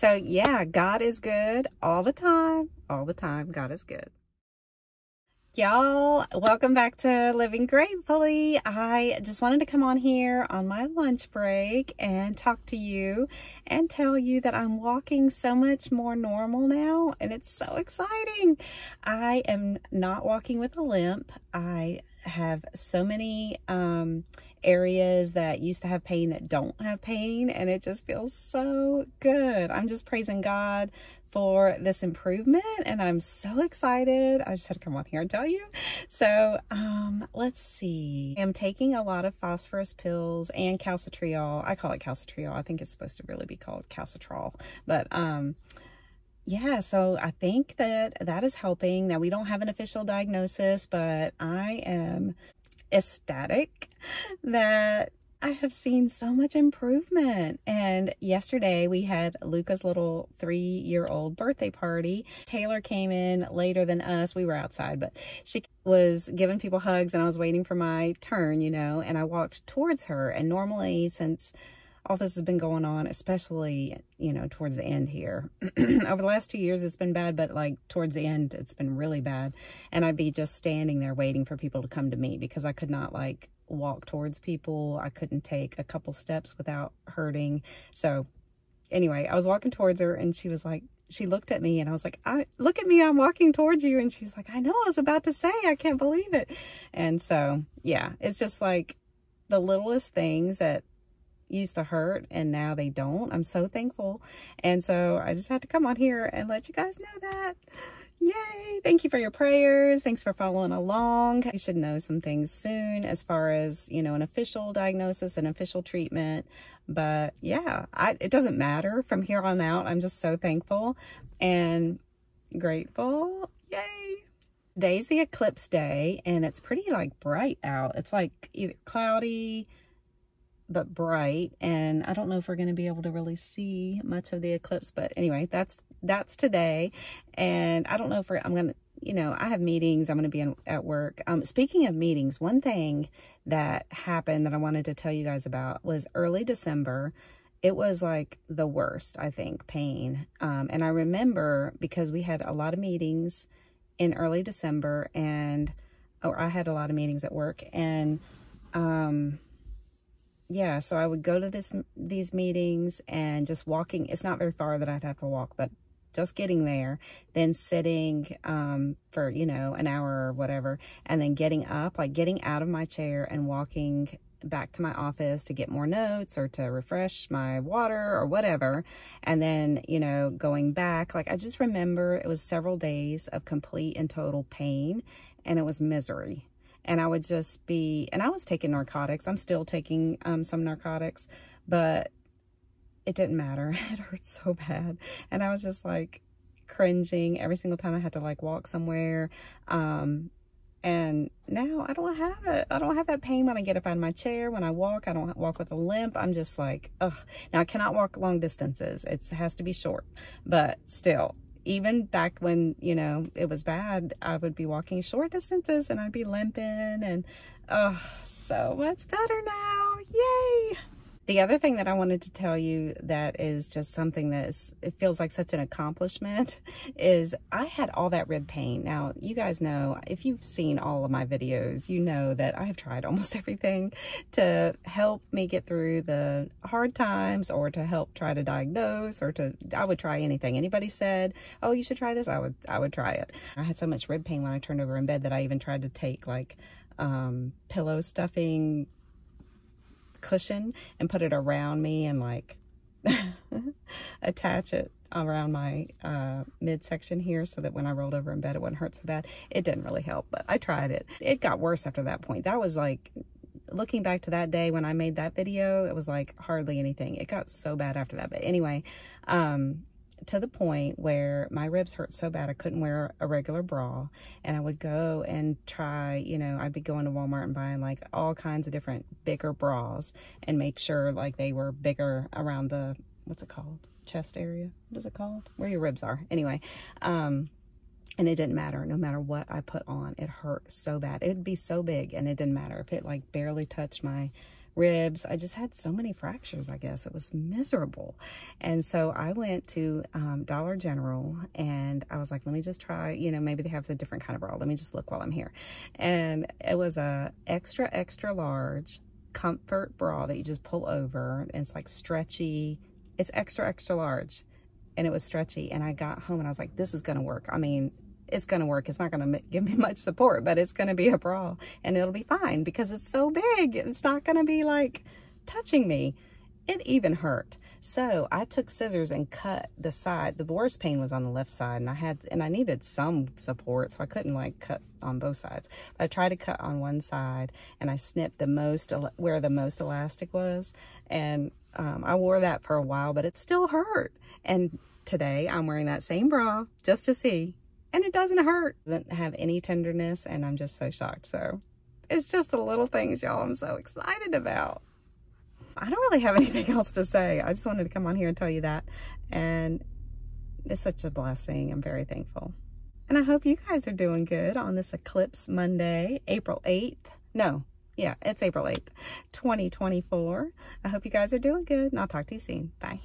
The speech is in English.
So yeah, God is good all the time. All the time, God is good. Y'all, welcome back to Living Gratefully. I just wanted to come on here on my lunch break and talk to you and tell you that I'm walking so much more normal now and it's so exciting. I am not walking with a limp. I have so many um, areas that used to have pain that don't have pain and it just feels so good. I'm just praising God for this improvement and I'm so excited. I just had to come on here and tell you. So um, let's see. I'm taking a lot of phosphorus pills and calcitriol. I call it calcitriol. I think it's supposed to really be called calcitrol. But um, yeah, so I think that that is helping. Now, we don't have an official diagnosis, but I am ecstatic that I have seen so much improvement. And yesterday we had Luca's little three-year-old birthday party. Taylor came in later than us. We were outside, but she was giving people hugs and I was waiting for my turn, you know, and I walked towards her. And normally since all this has been going on, especially, you know, towards the end here. Over the last two years, it's been bad, but like towards the end, it's been really bad. And I'd be just standing there waiting for people to come to me because I could not like walk towards people. I couldn't take a couple steps without hurting. So anyway, I was walking towards her and she was like, she looked at me and I was like, I look at me, I'm walking towards you. And she's like, I know, I was about to say, I can't believe it. And so, yeah, it's just like the littlest things that used to hurt and now they don't. I'm so thankful. And so I just had to come on here and let you guys know that. Yay! Thank you for your prayers. Thanks for following along. You should know some things soon as far as, you know, an official diagnosis an official treatment. But yeah, I, it doesn't matter from here on out. I'm just so thankful and grateful. Yay! Today's the eclipse day and it's pretty like bright out. It's like either cloudy, but bright and I don't know if we're going to be able to really see much of the eclipse but anyway that's that's today. And I don't know if I'm going to you know I have meetings I'm going to be in, at work. Um, speaking of meetings one thing that happened that I wanted to tell you guys about was early December. It was like the worst I think pain. Um, and I remember because we had a lot of meetings in early December and or I had a lot of meetings at work and um yeah, so I would go to this these meetings and just walking. It's not very far that I'd have to walk, but just getting there, then sitting um, for, you know, an hour or whatever, and then getting up, like getting out of my chair and walking back to my office to get more notes or to refresh my water or whatever. And then, you know, going back, like I just remember it was several days of complete and total pain and it was misery and I would just be, and I was taking narcotics. I'm still taking um, some narcotics, but it didn't matter. It hurt so bad. And I was just like cringing every single time I had to like walk somewhere. Um, and now I don't have it. I don't have that pain when I get up out of my chair. When I walk, I don't walk with a limp. I'm just like, ugh. Now I cannot walk long distances. It has to be short, but still, even back when, you know, it was bad, I would be walking short distances and I'd be limping and, oh, so much better now. Yay. The other thing that I wanted to tell you that is just something that is, it feels like such an accomplishment is I had all that rib pain. Now, you guys know, if you've seen all of my videos, you know that I've tried almost everything to help me get through the hard times or to help try to diagnose or to, I would try anything. Anybody said, oh, you should try this, I would, I would try it. I had so much rib pain when I turned over in bed that I even tried to take like um, pillow stuffing cushion and put it around me and like attach it around my uh, midsection here so that when I rolled over in bed it wouldn't hurt so bad. It didn't really help, but I tried it. It got worse after that point. That was like, looking back to that day when I made that video, it was like hardly anything. It got so bad after that. But anyway, um, to the point where my ribs hurt so bad I couldn't wear a regular bra and I would go and try, you know, I'd be going to Walmart and buying like all kinds of different bigger bras and make sure like they were bigger around the, what's it called? Chest area? What is it called? Where your ribs are. Anyway, um, and it didn't matter no matter what I put on. It hurt so bad. It would be so big and it didn't matter if it like barely touched my ribs. I just had so many fractures, I guess. It was miserable. And so I went to um, Dollar General and I was like, let me just try, you know, maybe they have a different kind of bra. Let me just look while I'm here. And it was a extra, extra large comfort bra that you just pull over. And it's like stretchy. It's extra, extra large. And it was stretchy. And I got home and I was like, this is going to work. I mean, it's going to work. It's not going to give me much support, but it's going to be a bra and it'll be fine because it's so big. It's not going to be like touching me. It even hurt. So I took scissors and cut the side. The worst pain was on the left side and I had, and I needed some support. So I couldn't like cut on both sides. But I tried to cut on one side and I snipped the most, where the most elastic was. And um, I wore that for a while, but it still hurt. And today I'm wearing that same bra just to see and it doesn't hurt. It doesn't have any tenderness and I'm just so shocked. So it's just the little things, y'all, I'm so excited about. I don't really have anything else to say. I just wanted to come on here and tell you that. And it's such a blessing. I'm very thankful. And I hope you guys are doing good on this Eclipse Monday, April 8th. No, yeah, it's April 8th, 2024. I hope you guys are doing good and I'll talk to you soon. Bye.